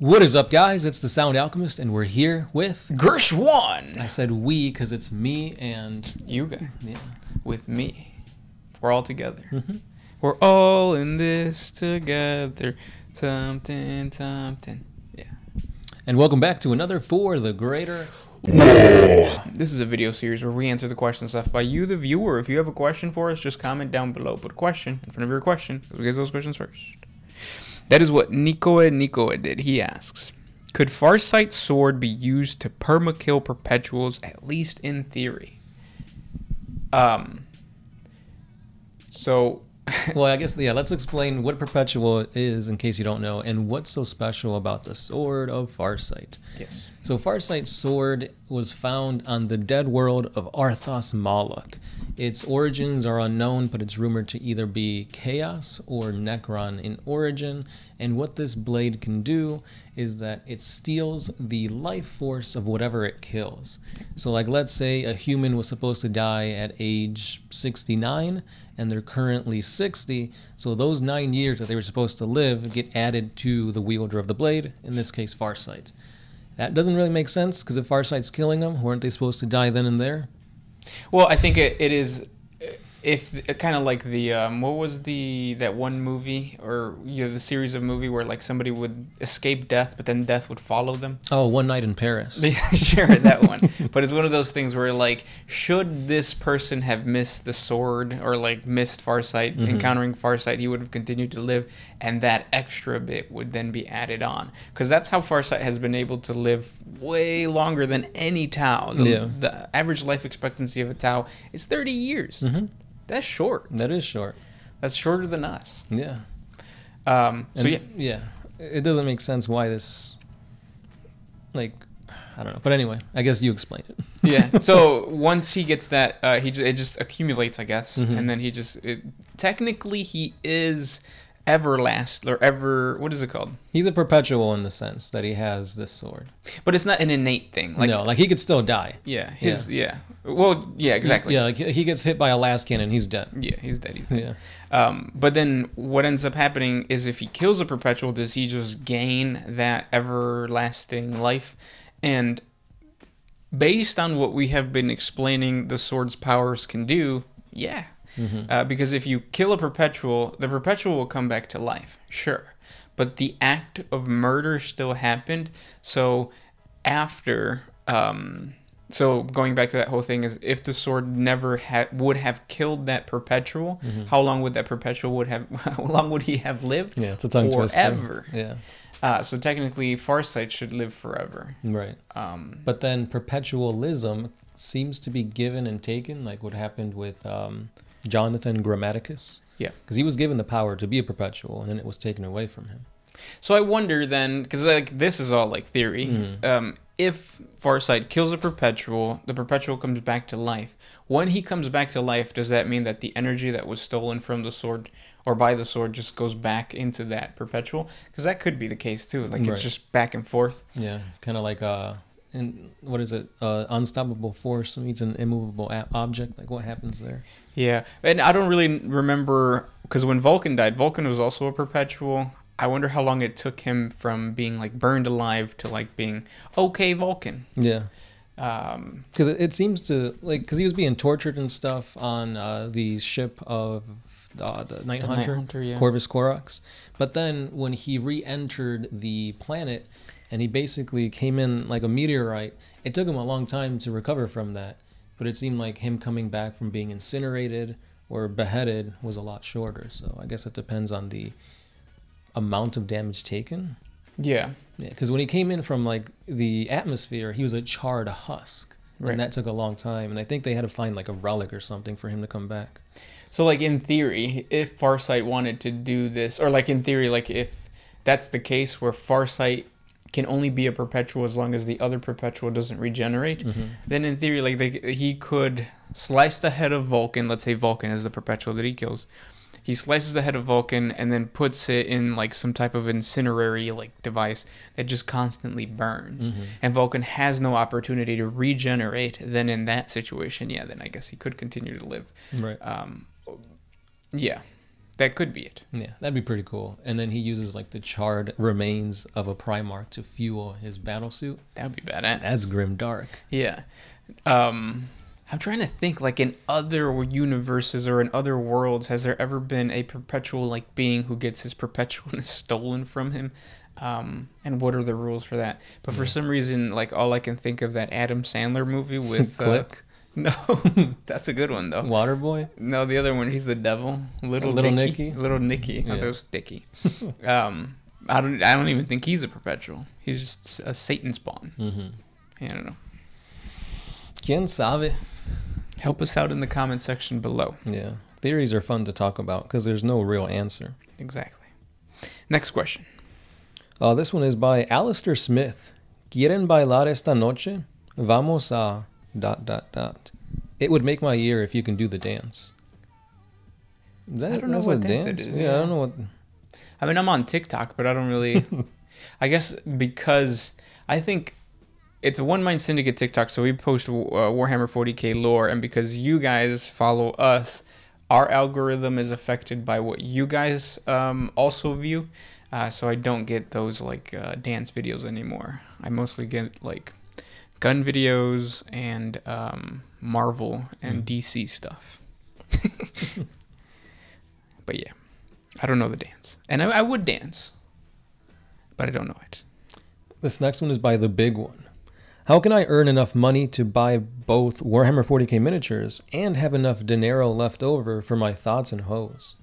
What is up, guys? It's the Sound Alchemist, and we're here with. Gershwin. I said we because it's me and. You guys. With me. We're all together. Mm-hmm. We're all in this together. Something, something. Yeah. And welcome back to another For the Greater. This is a video series where we answer the questions left by you, the viewer. If you have a question for us, just comment down below. Put a question in front of your question because we get those questions first. That is what Nikoe Nikoe did. He asks Could Farsight's sword be used to permakill perpetuals, at least in theory? Um. So, Well, I guess, yeah, let's explain what Perpetual is in case you don't know, and what's so special about the Sword of Farsight. yes. So, Farsight's sword was found on the dead world of Arthas Moloch. Its origins are unknown, but it's rumored to either be Chaos or Necron in origin. And what this blade can do is that it steals the life force of whatever it kills. So, like, let's say a human was supposed to die at age 69, and they're currently 60. So, those nine years that they were supposed to live get added to the wielder of the blade, in this case, Farsight. That doesn't really make sense because if Farsight's killing them, weren't they supposed to die then and there? Well, I think it, it is if kind of like the um, what was the that one movie or you know the series of movie where like somebody would escape death but then death would follow them. Oh, One Night in Paris. Yeah, sure, that one. but it's one of those things where like should this person have missed the sword or like missed Farsight, encountering Farsight, he would have continued to live and that extra bit would then be added on because that's how Farsight has been able to live way longer than any Tau. The, Yeah. the average life expectancy of a Tau is 30 years. Mm-hmm. That's short. That is short. That's shorter than us. Yeah. Um, so And- yeah, yeah. It doesn't make sense why this, like, I don't know. But anyway, I guess you explained it. yeah. So once he gets that, uh, he just, it just accumulates, I guess, Mhm. and then he just it, technically he is everlast or ever what is it called? He's a perpetual in the sense that he has this sword. But it's not an innate thing. Like no, like he could still die. yeah, his yeah. Well, yeah, exactly. Yeah, like he gets hit by a lascannon, he's dead. Yeah, he's dead. He's dead. Yeah. Um, but then what ends up happening is if he kills a perpetual, does he just gain that everlasting life? And based on what we have been explaining the sword's powers can do, yeah. Uh, because if you kill a perpetual, the perpetual will come back to life, sure. But the act of murder still happened. So after, um, so going back to that whole thing is, if the sword never had would have killed that perpetual, how long would that perpetual would have? How long would he have lived? Yeah, it's a tongue twister. Forever. Yeah. Uh, so technically, Farsight should live forever. Right. Um, But then perpetualism seems to be given and taken, like what happened with um, Jonathan Grammaticus. Yeah. Because he was given the power to be a perpetual, and then it was taken away from him. So I wonder then, because like this is all like theory. Mhm. Um, if Farsight kills a perpetual, the perpetual comes back to life. When he comes back to life, does that mean that the energy that was stolen from the sword or by the sword just goes back into that perpetual? Because that could be the case too. Like Right. it's just back and forth. Yeah. Kind of like uh, and what is it? Uh, unstoppable force meets an immovable object. Like what happens there? Yeah, and I don't really remember because when Vulkan died, Vulkan was also a perpetual. I wonder how long it took him from being like burned alive to like being okay Vulkan. Yeah. Um, Because it, it seems to like because he was being tortured and stuff on uh, the ship of uh, the Night The Night Haunter, Hunter, yeah. Corvus Corax. But then when he re-entered the planet and he basically came in like a meteorite, it took him a long time to recover from that. But it seemed like him coming back from being incinerated or beheaded was a lot shorter. So I guess it depends on the amount of damage taken. yeah, Yeah, because when he came in from like the atmosphere, he was a charred husk, Right. and that took a long time. And I think they had to find like a relic or something for him to come back. So like in theory, if Farsight wanted to do this, or like in theory, like if that's the case where Farsight can only be a perpetual as long as the other perpetual doesn't regenerate, mm-hmm. then in theory, like they, he could slice the head of Vulkan. Let's say Vulkan is the perpetual that he kills. He slices the head of Vulkan and then puts it in like some type of incinerary like device that just constantly burns. And Vulkan has no opportunity to regenerate. Then in that situation, yeah, then I guess he could continue to live. Right. Um, yeah, that could be it. Yeah, that'd be pretty cool. And then he uses like the charred remains of a Primarch to fuel his battle suit. That would be badass. That's grim dark. Yeah. Um, I'm trying to think like in other universes or in other worlds, has there ever been a perpetual like being who gets his perpetualness stolen from him? Um, and what are the rules for that? But for some reason, like all I can think of that Adam Sandler movie with uh, Click? no, that's a good one though. Waterboy? No, the other one, he's the devil. Little Little. Nicky? Little Nicky. Oh, Yeah. was Dicky. um, I don't. I don't even think he's a perpetual. He's just a Satan spawn. Mm-hmm. I don't know. Quien sabe? Help us out in the comment section below. Yeah. Theories are fun to talk about because there's no real answer. Exactly. Next question. Uh, this one is by Alistair Smith. ¿Quieren bailar esta noche? Vamos a dot dot dot. It would make my year if you can do the dance. That, I don't know what dance it dance? is, Yeah, yeah. I don't know what. I mean, I'm on TikTok, but I don't really. I guess because I think it's a one mind syndicate TikTok, so we post uh, Warhammer 40k lore, and because you guys follow us, our algorithm is affected by what you guys um, also view. Uh, so I don't get those like uh, dance videos anymore. I mostly get like gun videos and um, Marvel and DC stuff. but yeah, I don't know the dance, and I, I would dance, but I don't know it. This next one is by the big one. How can I earn enough money to buy both Warhammer 40k miniatures and have enough dinero left over for my thoughts and hoes?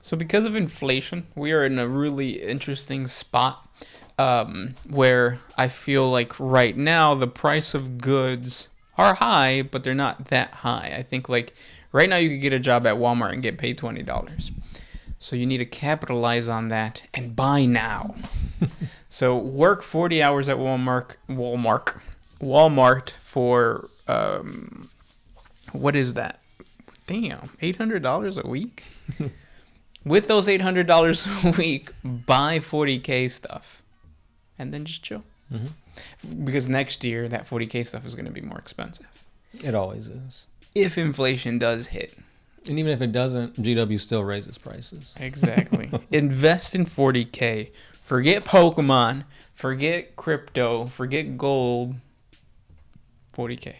So, because of inflation, we are in a really interesting spot um, where I feel like right now the price of goods are high, but they're not that high. I think like right now you could get a job at Walmart and get paid twenty dollars. So you need to capitalize on that and buy now. so work forty hours at Walmart, Walmart, Walmart for um, what is that? Damn, eight hundred dollars a week. With those eight hundred dollars a week, buy forty k stuff, and then just chill. Mhm. Because next year that forty k stuff is going to be more expensive It always is. if inflation does hit. And even if it doesn't, GW still raises prices. Exactly. Invest in forty k. Forget Pokemon. Forget crypto. Forget gold. Forty k.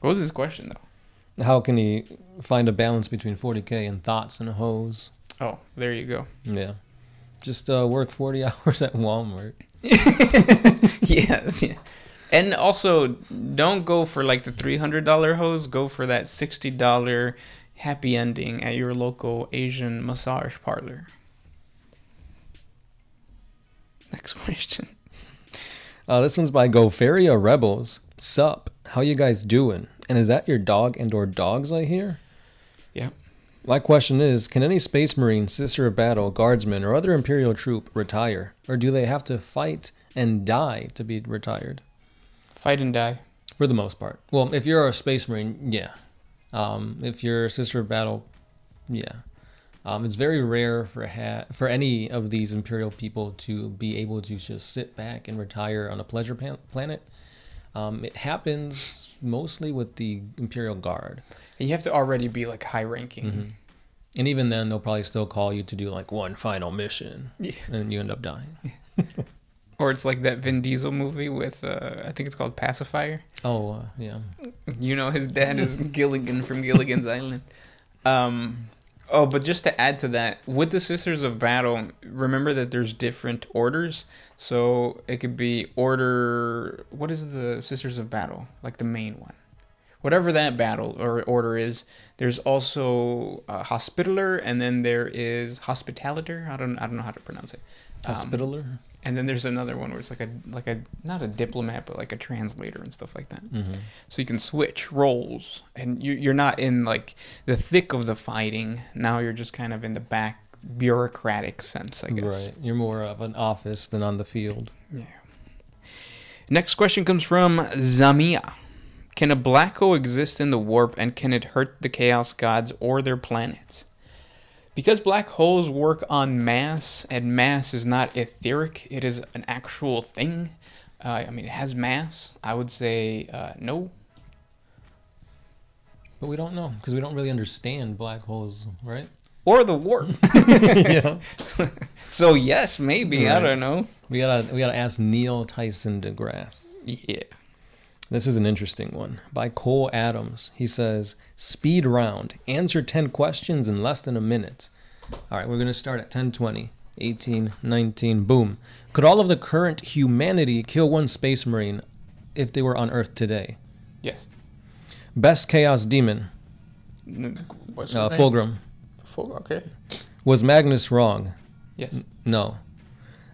What was his question though? How can he find a balance between 40k and thoughts and hoes? Oh, there you go. Yeah. Just uh, work 40 hours at Walmart. yeah, yeah. And also, don't go for like the three hundred dollar hose. Go for that sixty dollar happy ending at your local Asian massage parlor. Next question. Uh, this one's by Goferia Rebels. Sup? How you guys doing? And is that your dog and or dogs I hear? Yeah. My question is, can any Space Marine, Sister of Battle, Guardsman, or other Imperial troop retire? Or do they have to fight and die to be retired? Fight and die. For the most part. Well, if you're a Space Marine, yeah. Um, if you're a Sister of Battle, yeah. Um, it's very rare for ha- for any of these Imperial people to be able to just sit back and retire on a pleasure pan- planet. Um, it happens mostly with the Imperial Guard. You have to already be like high ranking. Mm-hmm. And even then, they'll probably still call you to do like one final mission. Yeah. And you end up dying. Or it's like that Vin Diesel movie with uh, I think it's called Pacifier. Oh, uh, yeah. You know, his dad is Gilligan from Gilligan's Island. Um, oh, but just to add to that, with the Sisters of Battle, remember that there's different orders. So it could be order. What is the Sisters of Battle? Like the main one. Whatever that battle or order is, there's also uh, Hospitaller, and then there is Hospitaliter. I don't, I don't know how to pronounce it. Um, Hospitaller? And then there's another one where it's like a, like a, not a diplomat, but like a translator and stuff like that. Hmm so you can switch roles and you, you're not in like the thick of the fighting. Now you're just kind of in the back bureaucratic sense i guess. Right. You're more of an office than on the field. yeah. Next question comes from zamia. Can a black hole exist in the warp and can it hurt the chaos gods or their planets because black holes work on mass and mass is not etheric it is an actual thing uh, i mean it has mass i would say uh, no But we don't know because we don't really understand black holes, right? or the warp. yeah. so yes, maybe I don't know. We gotta we gotta ask Neil Tyson deGrasse. Yeah. This is an interesting one by Cole Adams. He says, "Speed round. Answer 10 questions in less than a minute." All right, we're going to start at 10, 20, 18, 19, boom. Could all of the current humanity kill one space marine if they were on Earth today? Yes. Best chaos demon, N- What's uh, name? Fulgrim. Okay. Was Magnus wrong? Yes. No.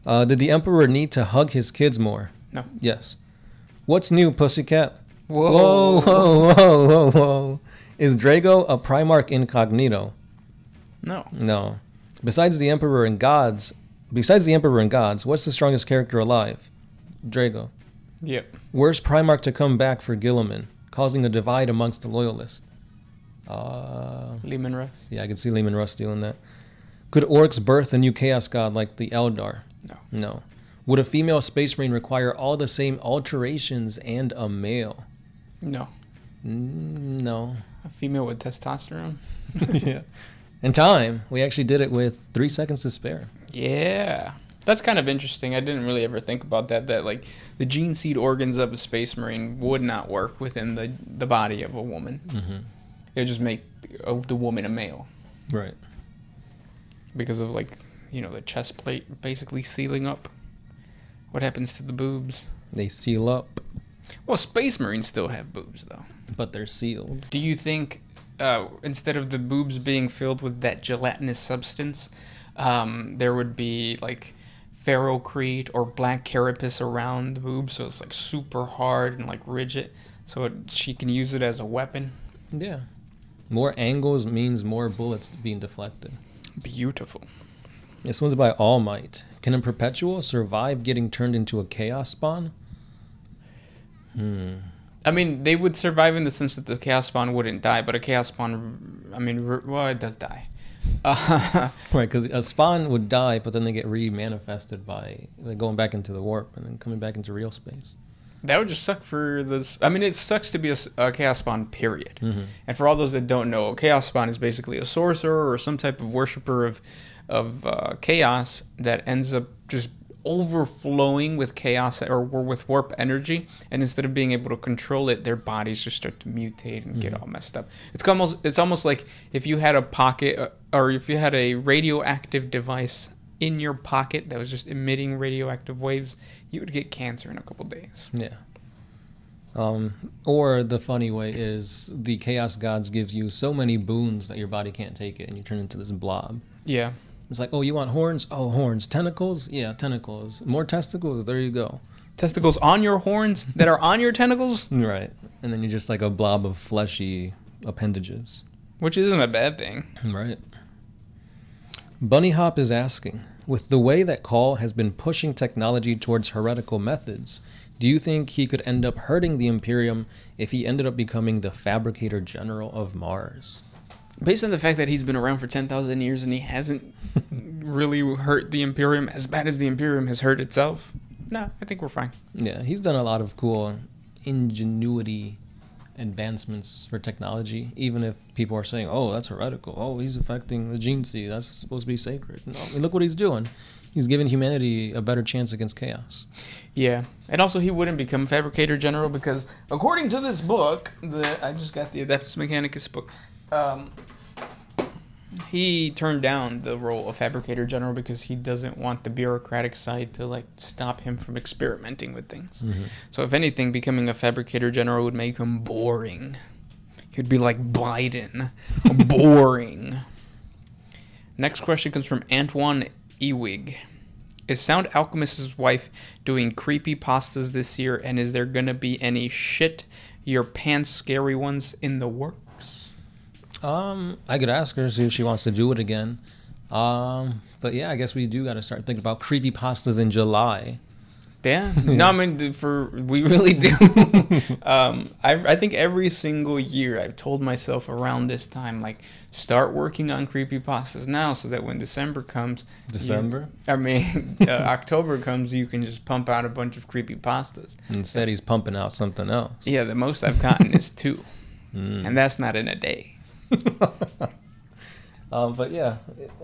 Uh, did the Emperor need to hug his kids more? No. Yes. What's new, Pussycat? Whoa. Whoa, whoa, whoa, whoa, whoa. Is Drago a Primarch incognito? No. No. Besides the Emperor and gods, besides the Emperor and gods, what's the strongest character alive? Drago. Yep. Where's Primarch to come back for Guilliman, causing a divide amongst the loyalists? Uh, Leman Russ. yeah, I can see Leman Russ doing that. Could orcs birth a new chaos god like the Eldar? No. No. Would a female space marine require all the same alterations and a male? No. Mm, No. A female with testosterone. yeah. And time. We actually did it with three seconds to spare. Yeah. That's kind of interesting. I didn't really ever think about that. That like the gene seed organs of a space marine would not work within the the body of a woman. Mm-hmm. It would just make of the woman a male Right. because of like you know the chest plate basically sealing up. What happens to the boobs? They seal up, Well, space marines still have boobs though. but they're sealed. Do you think uh, instead of the boobs being filled with that gelatinous substance, um, there would be like ferrocrete or black carapace around the boobs, so it's like super hard and like rigid, so it, she can use it as a weapon? Yeah. More angles means more bullets being deflected. Beautiful. This one's by All Might. Can a perpetual survive getting turned into a chaos spawn? Hmm. I mean, they would survive in the sense that the chaos spawn wouldn't die, but a chaos spawn, I mean, well, it does die. Uh, Right, because a spawn would die, but then they get re-manifested by like, going back into the warp and then coming back into real space. That would just suck for this. I mean, it sucks to be a chaos spawn. Period. Mhm. And for all those that don't know, a chaos spawn is basically a sorcerer or some type of worshiper of of uh, chaos that ends up just overflowing with chaos or, with warp energy. And instead of being able to control it, their bodies just start to mutate and get all messed up. It's almost it's almost like if you had a pocket uh, or if you had a radioactive device in your pocket that was just emitting radioactive waves, you would get cancer in a couple days. Yeah. Um, or the funny way is the chaos gods gives you so many boons that your body can't take it, and you turn into this blob. Yeah. It's like, oh, you want horns? Oh, horns. Tentacles? Yeah, tentacles. More testicles? There you go. testicles on your horns that are on your tentacles, Right. And then you're just like a blob of fleshy appendages. which isn't a bad thing. Right. Bunny Hop is asking, with the way that Cawl has been pushing technology towards heretical methods, do you think he could end up hurting the Imperium if he ended up becoming the fabricator general of Mars? Based on the fact that he's been around for 10,000 years and he hasn't really hurt the Imperium as bad as the Imperium has hurt itself, no, I think we're fine. Yeah, he's done a lot of cool ingenuity advancements for technology, even if people are saying, oh, that's heretical. Oh, he's affecting the gene seed. That's supposed to be sacred. No, I mean, look what he's doing. He's giving humanity a better chance against chaos. Yeah, and also he wouldn't become Fabricator General because, according to this book, the I just got the Adeptus Mechanicus book, um, he turned down the role of Fabricator General because he doesn't want the bureaucratic side to like stop him from experimenting with things. Mm-hmm. So if anything, becoming a Fabricator General would make him boring. He'd be like Biden, boring. Next question comes from Antoine Ewig. Is Sound Alchemist's wife doing creepy pastas this year, and is there gonna be any shit your pants scary ones in the works? Um, I could ask her see if she wants to do it again. Um, but yeah, I guess we do got to start thinking about creepy pastas in July. Yeah, no, I mean for we really do. um, I I think every single year I've told myself around this time like start working on creepy pastas now, so that when December comes, you- December. I mean uh, October comes, you can just pump out a bunch of creepy pastas. Instead, he's pumping out something else. Yeah, the most I've gotten is two, Mm. and that's not in a day. Um, but yeah,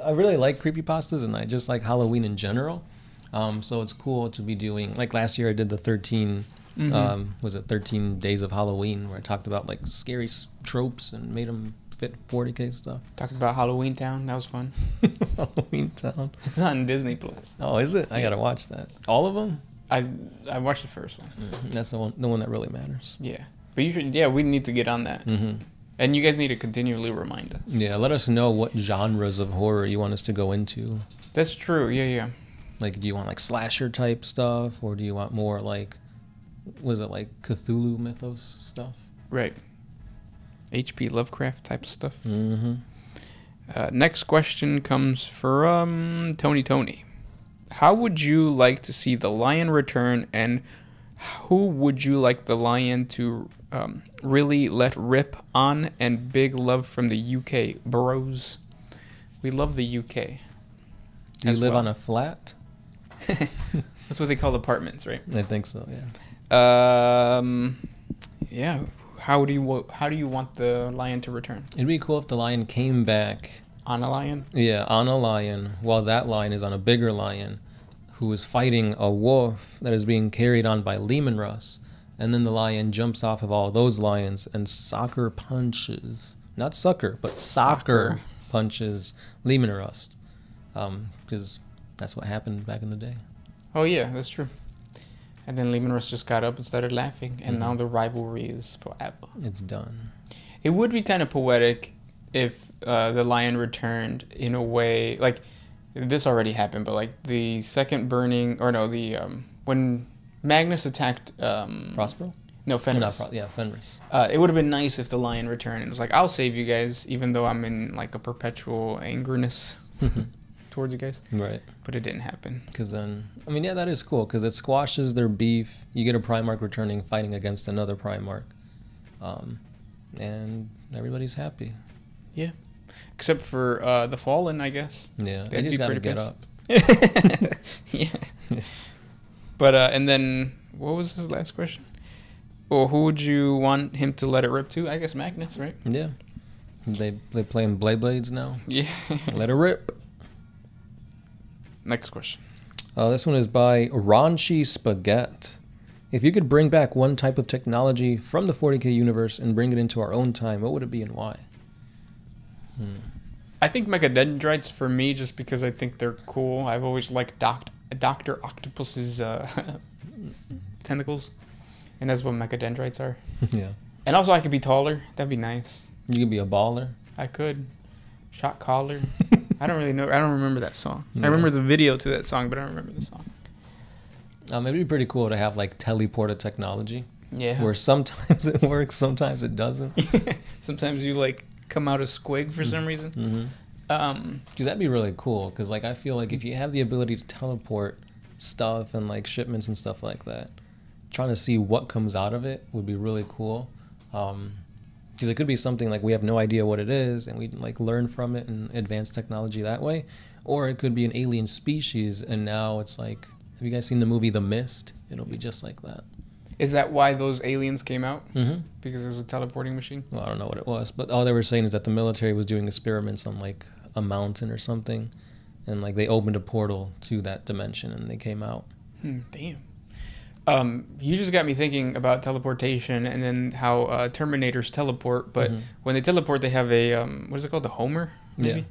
I really like creepy pastas, and I just like Halloween in general. Um, so it's cool to be doing like last year I did the 13 Mhm. um, was it 13 days of Halloween where I talked about like scary s- tropes and made them fit 40k stuff. Talked about Halloween Town. That was fun. Halloween Town. It's on Disney Plus. Oh, is it? I gotta watch that. All of them. I I watched the first one. That's the one, the one that really matters. Yeah, but you should. Yeah, we need to get on that, hmm and you guys need to continually remind us. Yeah, let us know what genres of horror you want us to go into. That's true. Yeah, yeah. Like, do you want like slasher type stuff, or do you want more like, was it like Cthulhu mythos stuff? Right. H.P. Lovecraft type stuff. Mm-hmm. Uh, next question comes from Tony Tony. How would you like to see the lion return, and who would you like the lion to um, really let rip on? And big love from the UK, bros. We love the UK. Do you live well. on a flat? That's what they call apartments, right? I think so. Yeah. Um, yeah. How do you how do you want the lion to return? It'd be cool if the lion came back. On a lion? Yeah, on a lion, while that lion is on a bigger lion, who is fighting a wolf that is being carried on by Leman Russ, and then the lion jumps off of all those lions and soccer punches, not sucker, but soccer, Soccer. punches Leman Russ, because that's what happened back in the day. Oh yeah, that's true. And then Leman Russ just got up and started laughing, and Mhm. now the rivalry is forever. It's done. It would be kind of poetic if uh, the lion returned in a way like this already happened, but like the second burning or no, the um, when Magnus attacked um, Prospero? no Fenris. Pro- yeah, Fenris. Uh, it would have been nice if the lion returned and was like, "I'll save you guys," even though I'm in like a perpetual angerness towards you guys. right. But it didn't happen. Because then, I mean, yeah, that is cool because it squashes their beef. You get a Primarch returning, fighting against another Primarch, um, and everybody's happy. Except for uh, the fallen, I guess. Yeah, They'd they be pretty get pissed. up. yeah. But uh, and then what was his last question? Well, who would you want him to let it rip to? I guess Magnus, right? Yeah, they they playing Blade Blades now. Yeah. Let it rip. Next question. Uh, this one is by Raunchy Spaghetti. If you could bring back one type of technology from the 40k universe and bring it into our own time, what would it be and why? Hmm. I think Mechadendrites for me, just because I think they're cool. I've always liked Doc- Doctor Octopus's uh, tentacles, and that's what Mechadendrites are. yeah, And also, I could be taller. That'd be nice. you could be a baller. I could. Shot caller. I don't really know. I don't remember that song. Yeah. I remember the video to that song, but I don't remember the song. Um, it'd be pretty cool to have like teleporter technology, Yeah. where sometimes it works, sometimes it doesn't. Sometimes you like come out a squig for some reason. Mm-hmm. Um, Because that'd be really cool. Because like I feel like if you have the ability to teleport stuff and like shipments and stuff like that, trying to see what comes out of it would be really cool. Because it could be something like we have no idea what it is, and we like learn from it and advance technology that way, or it could be an alien species, and now it's like, have you guys seen the movie The Mist? It'll be just like that. Is that why those aliens came out? Mm-hmm. Because it was a teleporting machine? Well, I don't know what it was, but all they were saying is that the military was doing experiments on like a mountain or something, and like they opened a portal to that dimension and they came out. Hmm, damn. Um, you just got me thinking about teleportation and then how uh, Terminators teleport, but Mhm. when they teleport, they have a um, what is it called? The Homer, maybe. Uh,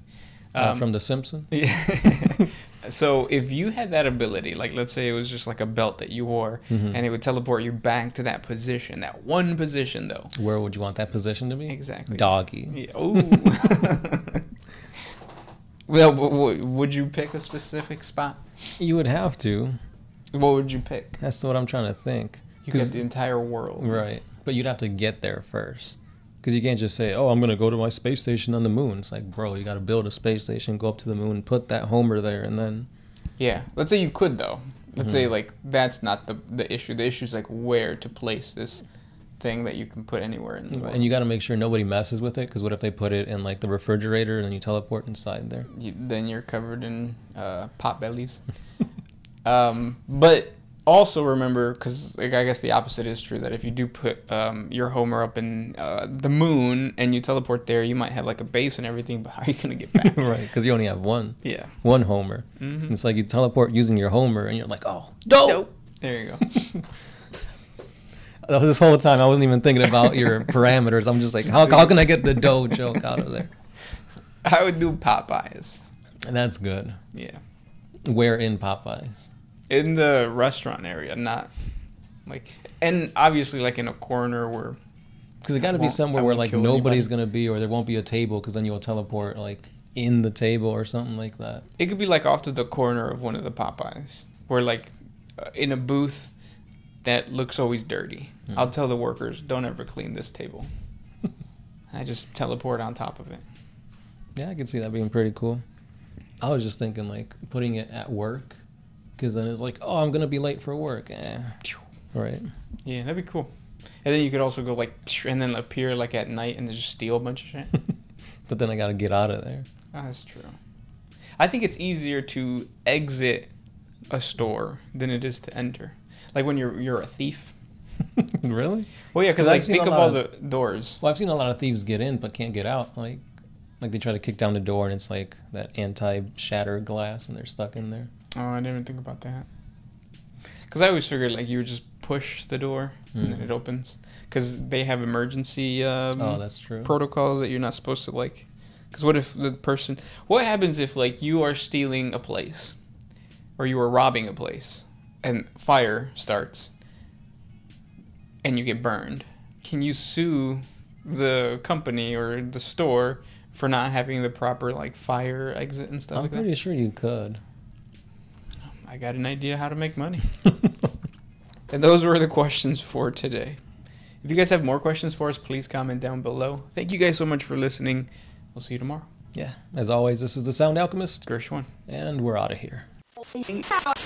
Um, from The Simpsons. Yeah. so if you had that ability, like let's say it was just like a belt that you wore, Mhm. and it would teleport you back to that position, that one position though. Where would you want that position to be? Exactly. Doggy. Yeah. Oh. well, w- w- would you pick a specific spot? You would have to. What would you pick? That's what I'm trying to think. You get the entire world. Right. But you'd have to get there first. Because you can't just say, oh, I'm going to go to my space station on the moon. It's like, bro, you got to build a space station, go up to the moon, put that Homer there, and then. Yeah. Let's say you could though. Let's Mhm. say like that's not the the issue. The issue is like where to place this thing that you can put anywhere in the world. And you got to make sure nobody messes with it. Because what if they put it in like the refrigerator and then you teleport inside there? you, then you're covered in uh, pot bellies. um, but also remember, because like, I guess the opposite is true, that if you do put um, your Homer up in uh, the moon and you teleport there, you might have like a base and everything, but how are you going to get back? right, because you only have one. yeah. One Homer. Mhm. It's like you teleport using your Homer, and you're like, oh, dope. Nope. There you go. This whole time, I wasn't even thinking about your parameters. I'm just like, how, how can I get the dough joke out of there? I would do Popeyes. And that's good. Yeah. Where in Popeyes? In the restaurant area, not like, and obviously like in a corner where Because it got to be somewhere where like nobody's anybody. gonna be, or there won't be a table, because then you'll teleport like in the table or something like that. it could be like off to the corner of one of the Popeyes, where like uh, in a booth that looks always dirty. I'll tell the workers, don't ever clean this table. I just teleport on top of it. Yeah, I can see that being pretty cool. I was just thinking like putting it at work, because then it's like, oh, I'm gonna be late for work. Eh. Right. Yeah, that'd be cool. And then you could also go like, and then appear like at night and just steal a bunch of shit. But then I gotta get out of there. Oh, that's true. I think it's easier to exit a store than it is to enter. Like when you're you're a thief. really? Well, yeah, because like think of all of- the doors. Well, I've seen a lot of thieves get in but can't get out. Like, like they try to kick down the door and it's like that anti-shatter glass and they're stuck in there. Oh, I didn't even think about that. Because I always figured like you would just push the door and then it opens. Because they have emergency um, Oh, that's true. protocols that you're not supposed to like. Because what if the person? What happens if like you are stealing a place, or you are robbing a place, and fire starts, and you get burned? Can you sue the company or the store for not having the proper like fire exit and stuff I'm like pretty sure you could. That? I got an idea how to make money. And those were the questions for today. If you guys have more questions for us, please comment down below. Thank you guys so much for listening. We'll see you tomorrow. yeah. As always, this is the Sound Alchemist, Gershwin. and we're out of here.